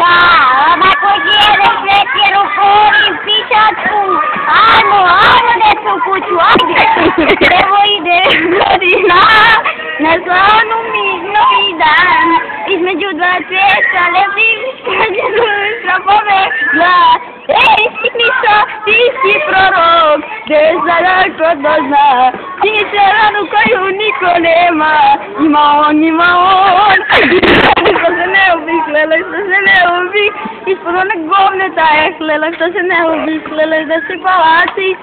Da, ma koji reflektor u pori, pičačku, ajmo, ajmo djeca u kuću, ajde. Evo ide godina, na slonu mirno i dan, između dva cvijeća lepi stropove glas. Ej, Miša, ti si prorok, gdje daleko dozna, ti se ranu koju niko nema, ima on, ima on. лилась до синего бік, і спонок бов не та, як лилась до синего бік, лилась до всі палаці.